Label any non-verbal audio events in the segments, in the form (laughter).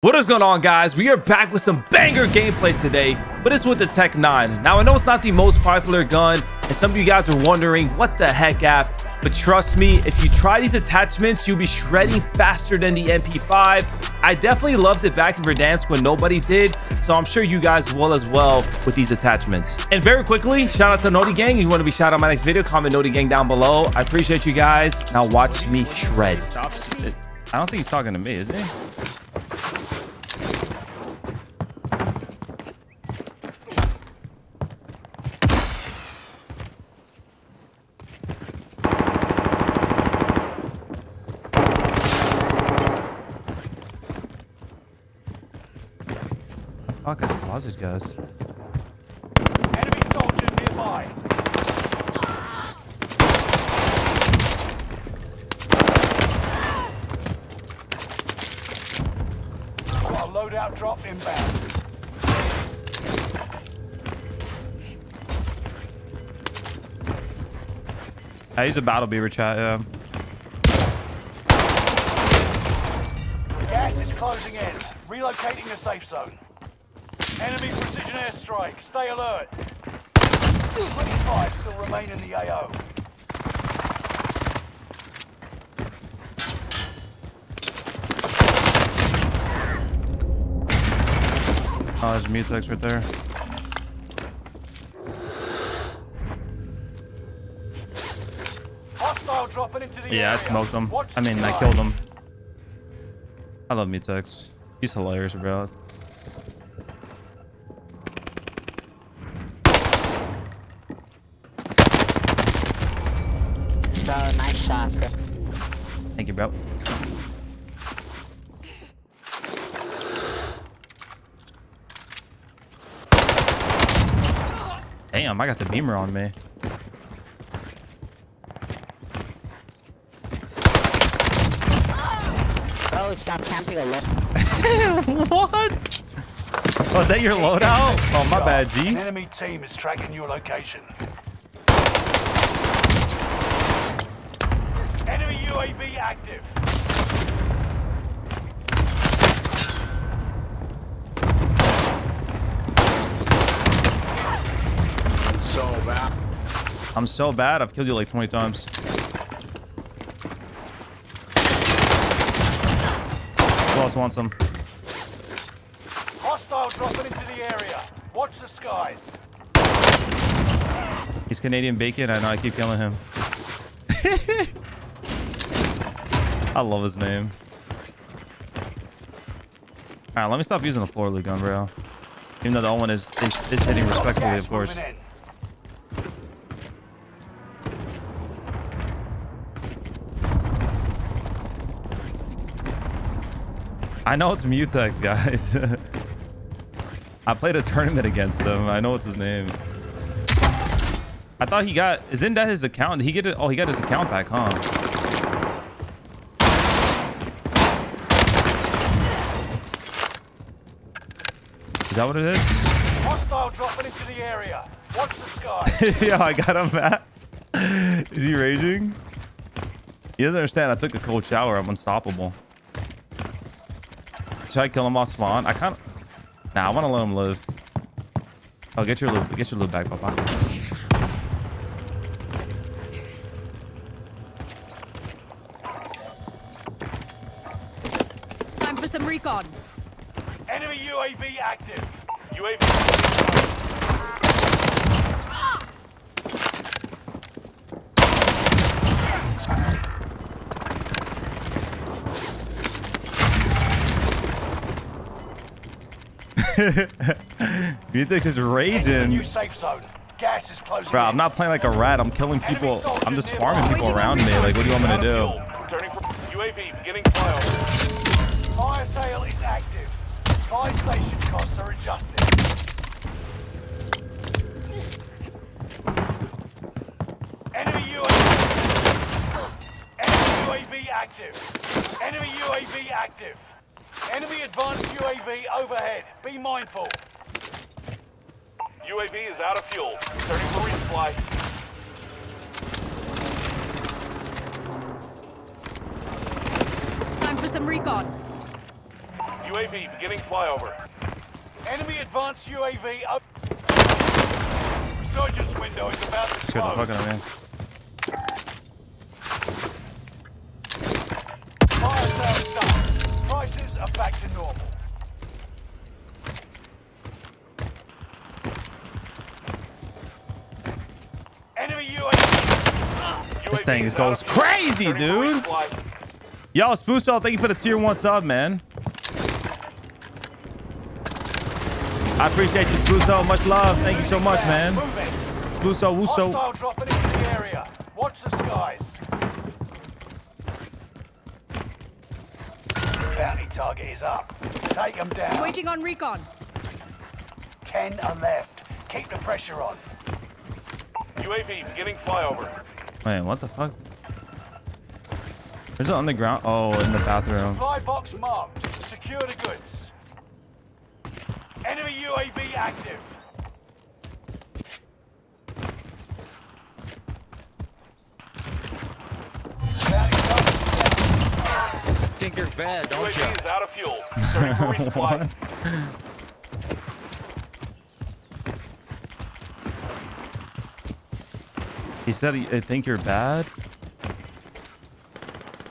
What is going on guys? We are back with some banger gameplay today, but it's with the TEC-9. Now I know it's not the most popular gun, and some of you guys are wondering what the heck app, but trust me, if you try these attachments, you'll be shredding faster than the MP5. I definitely loved it back in Verdansk when nobody did, so I'm sure you guys will as well with these attachments. And very quickly, shout out to Noti Gang. If you want to be shout out my next video, comment Noti Gang down below. I appreciate you guys. Now watch me shred. I don't think he's talking to me, is he? I these guys. Enemy soldier nearby. Got a loadout drop inbound. I use a Battle Beaver chat, yeah. Gas is closing in. Relocating the safe zone. Enemy precision airstrike. Stay alert. 25 still remain in the AO. Oh, there's a Mutex right there. Hostile dropping into the Yeah, I smoked him. I mean, I killed him. I love Mutex. He's hilarious. Bro, nice shots, bro. Thank you, bro. Damn, I got the beamer on me. Bro, stop camping a lot. what? Oh, is that your loadout? Oh, my bad, G. An enemy team is tracking your location. UAV active. So bad. I'm so bad. I've killed you like 20 times. Else wants them? Um. Hostile dropping into the area. Watch the skies. He's Canadian bacon. I know. I keep killing him. (laughs) I love his name. All right, let me stop using the floor loot gun, bro. Even though the one is is, is hitting respectfully, of course. I know it's Mutex, guys. (laughs) I played a tournament against him. I know what's his name. I thought he got. Isn't that his account? Did he get it? Oh, he got his account back, huh? That what it is? Hostile dropping into the area. Watch the skies. (laughs) yeah, I got him back. Is he raging? He doesn't understand. I took a cold shower. I'm unstoppable. Should I kill him off spawn? I kind of. Nah, I want to let him live. Oh, get your loot. Get your loot back, Papa. Time for some recon. Enemy UAV active. UAV. Mutex (laughs) is raging. new safe zone. Gas is closing Bro. I'm not playing like a rat. I'm killing people. I'm just farming people around me. Like, what do you want me to do? UAV beginning flyover. Fire sale is active. Fire station costs are adjusted. Enemy UAV. Enemy UAV active. Enemy UAV active. Enemy advanced UAV overhead. Be mindful. UAV is out of fuel. Returning for resupply. Time for some recon. UAV beginning flyover. Enemy advanced UAV up. Resurgence window is about to Scared the fuck close. out of me. Prices are back to normal. Enemy UAV. This thing UAV is out goes crazy, dude. Yo, Spooso, thank you for the tier one sub, man. I appreciate you, Spooso. Much love. Thank you so much, man. Move it. Spooso, Wuso. Dropping into the area. Watch the skies. Bounty target is up. Take them down. Waiting on recon. Ten are left. Keep the pressure on. UAV beginning flyover. Wait, what the fuck? There's it on the ground. Oh, in the bathroom. Supply box marked. Secure the goods. Enemy UAV active. Think you're bad, don't you? UAV is out of fuel. 30 for resupply. (laughs) He said, he, uh, I think you're bad.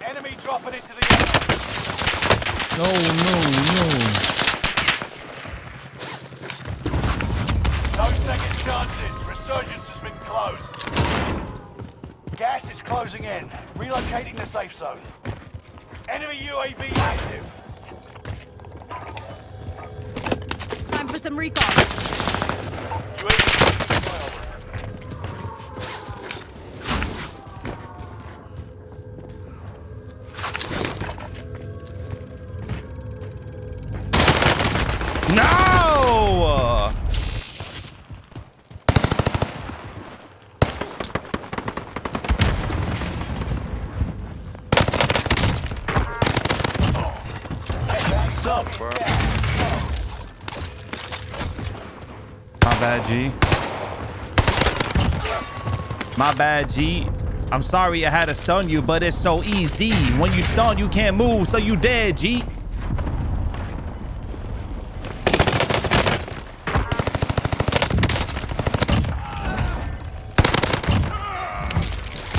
Enemy dropping into the area. No, no, no. No closing in. Relocating the safe zone. Enemy UAV active. Time for some recon. UAV bad, G. My bad, G. I'm sorry I had to stun you, but it's so easy. When you stun, you can't move, so you dead, G.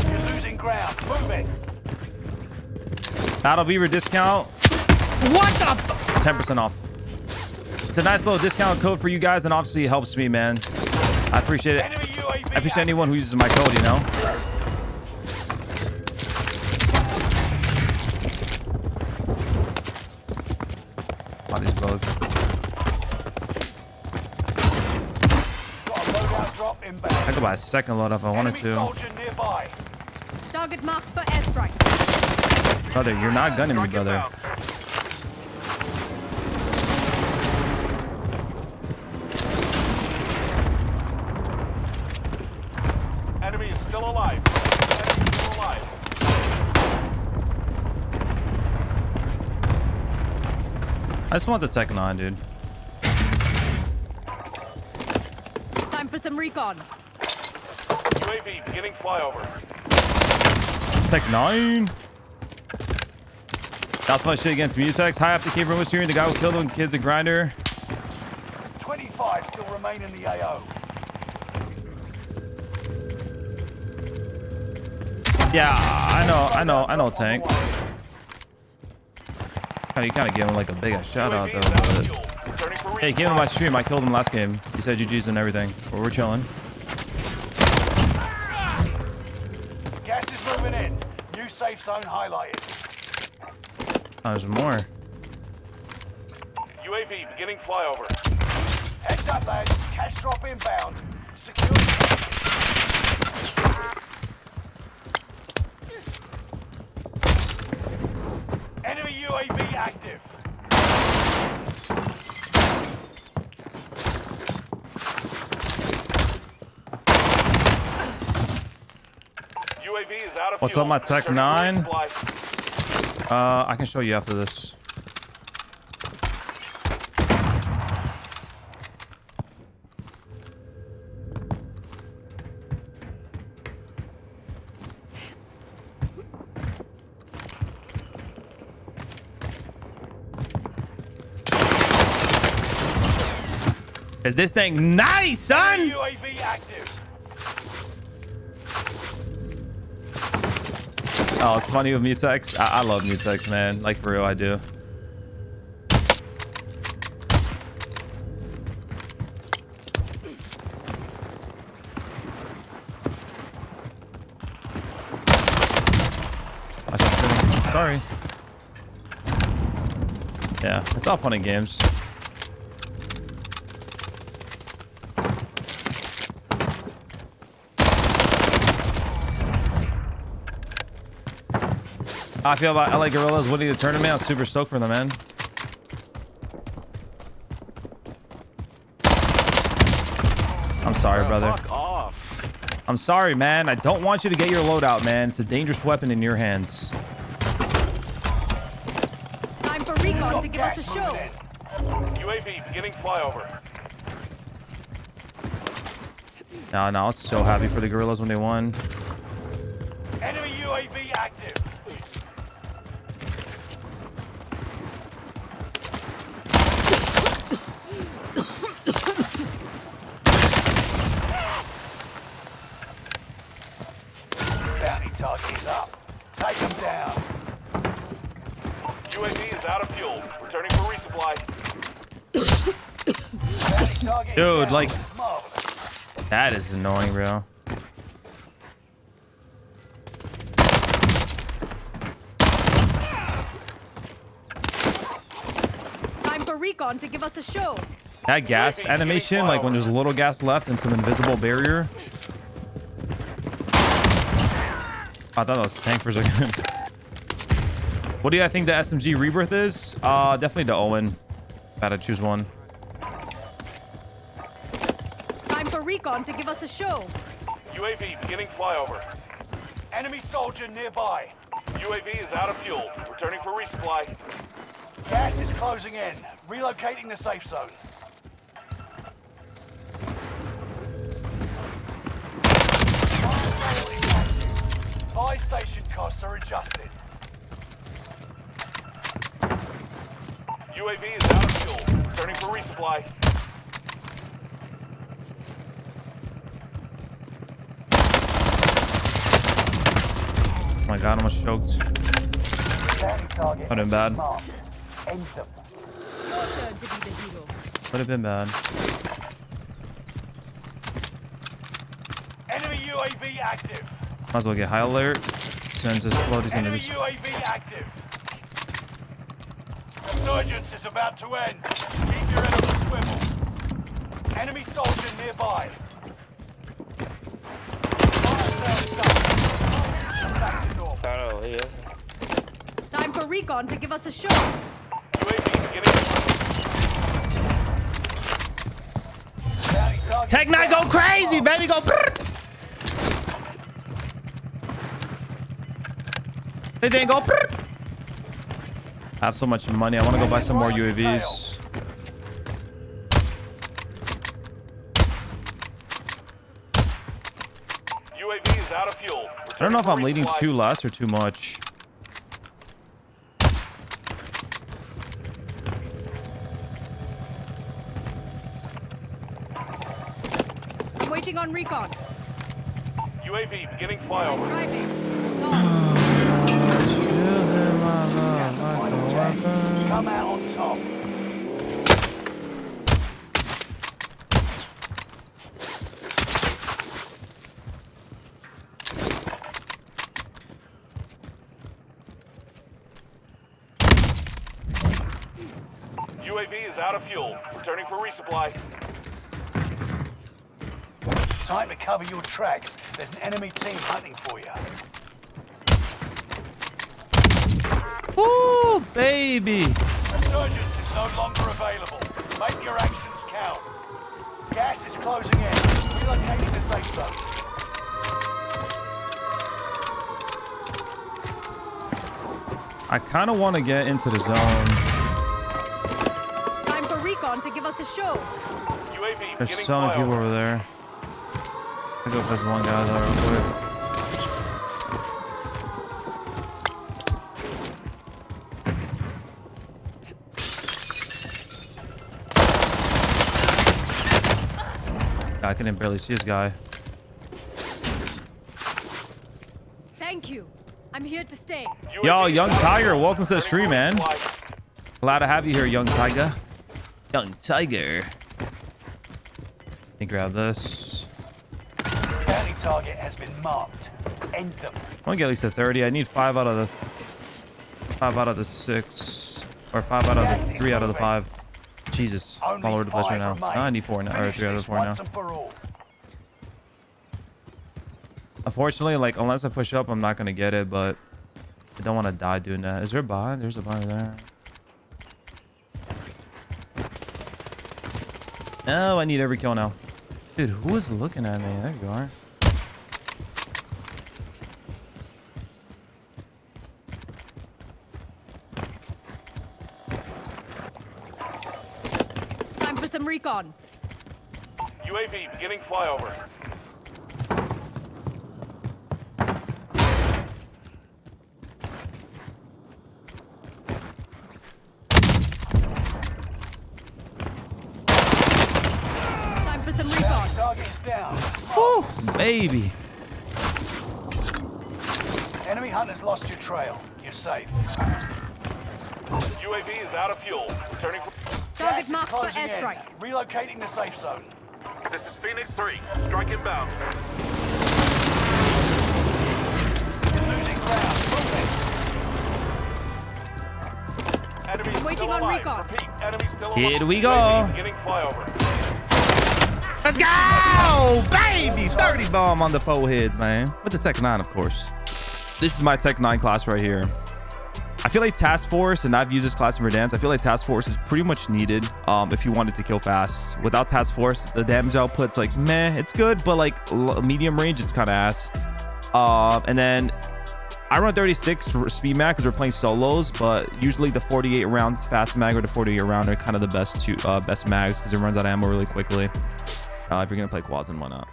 You're losing ground. Move it. Battle Beaver discount. What the? 10% off. It's a nice little discount code for you guys, and obviously it helps me, man. I appreciate it. I appreciate anyone who uses my code, you know? Oh, these bugs. Got a loadout drop inbound. I could buy a second load if I wanted to. Target marked for airstrike. Brother, you're not gunning me, brother. I just want the TEC-9, dude. Time for some recon. UAV beginning flyover. TEC-9. That's my shit against Mutex. High up the cave room was hearing the guy who killed him. Kid's a grinder. 25 still remain in the AO. Yeah, I know, I know, I know, Tank. Kinda, you kind of gave him like a big shout out though. is out of But... fuel. Returning for Hey, he came to my stream. I killed him last game. He said GG's and everything. But we're chilling. Gas is moving in. New safe zone highlighted. Oh, there's more. UAV beginning flyover. Heads up, lads. Cash drop inbound. Secure. Enemy UAV active. UAV is out of What's fuel. up, my TEC-9? Uh, I can show you after this. Is this thing nice, son? UAV active. Oh, it's funny with Mutex. I, I love Mutex, man. Like for real, I do. I stopped shooting. Sorry. Yeah, it's all fun and games. How I feel about LA Guerrillas winning the tournament. I'm super stoked for them, man. I'm sorry, brother. Fuck off. I'm sorry, man. I don't want you to get your loadout, man. It's a dangerous weapon in your hands. Time for recon to give us a show. moving in. UAV beginning flyover. No, no, I was so happy for the Gorillas when they won. Bounty target is up. Take them down. UAV is out of fuel. Returning for resupply. Bounty target is Dude, down. like- Marvelous. That is annoying, bro. Time for recon to give us a show. That gas animation, like when there's a little gas left and some invisible barrier. I thought that was tank for a second. what do you think the SMG rebirth is? Uh, definitely the Owen. Gotta choose one. Time for recon to give us a show. UAV beginning flyover. Enemy soldier nearby. UAV is out of fuel. Returning for resupply. Gas is closing in. Relocating the safe zone. Buy station costs are adjusted. UAV is out of fuel. Returning for resupply. Oh my god, I'm almost choked. Bounty target. Would have been bad. marked. End them. Your turn to be the hero. Would have been bad. Enemy UAV active. Might as well get high alert. Since it's slow, he's gonna Enemy just... UAV active. Resurgence is about to end. Keep your head on the swivel. Enemy soldier nearby. Back to normal. Yeah. Time for recon to give us a show. UAV beginning. Bounty Tech is Nine go crazy, baby. Go. brrrt. They didn't go. I have so much money. I want to go buy some more UAVs. UAV is out of fuel. I don't know if I'm leading too less or too much. I'm waiting on recon. UAV beginning I'm flyover. driving. Gone. Final ten. Come out on top. UAV is out of fuel. Returning for resupply. Time to cover your tracks. There's an enemy team hunting for you. Ooh, baby. Resurgence is no longer available. Make your actions count. Gas is closing in. Relocating the safe zone. I kind of want to get into the zone. Time for recon us a show. UAV There's so many people over there. I go for this one guy though, real quick. I couldn't barely see this guy. Thank you. I'm here to stay. Yo, UAV Young is out of Tiger, welcome to the Ready stream, man. Glad to have you here, Young Tiger. Young Tiger. Let me grab this. Bounty target has been marked. End them. I want to get at least a 30. I need five out of the five out of the six, or five out of the three out of the five. Jesus, Only all over the place right now. five remain. No, I need four now, or three out of four now. once and for all. Unfortunately, like unless I push up, I'm not gonna get it. But I don't want to die doing that. Is there a buy? There's a buy there. Oh, I need every kill now. Dude, who is looking at me? There you are. Time for some recon. UAV beginning flyover. Some recon. Bounty target is down. Whew, baby. Enemy hunters lost your trail. You're safe. UAV is out of fuel. Returning. Target Gas is marked for closing in. Relocating the safe zone. This is Phoenix 3. Strike inbound. Losing ground. Move Enemy is waiting still on alive. recon. Repeat, enemy still Here alive. we go. UAV beginning flyover. Let's go, baby! 30 bomb on the foreheads, man. With the TEC-9, of course. This is my TEC-9 class right here. I feel like Task Force, and I've used this class in Verdansk, I feel like Task Force is pretty much needed um, if you wanted to kill fast. Without Task Force, the damage output's like, meh, it's good, but like medium range, it's kind of ass. Um, and then I run 36 for speed mag because we're playing solos, but usually the 48 round fast mag or the 48 round are kind of the best two uh, best mags because it runs out of ammo really quickly. Uh, if you're gonna play quads and whatnot.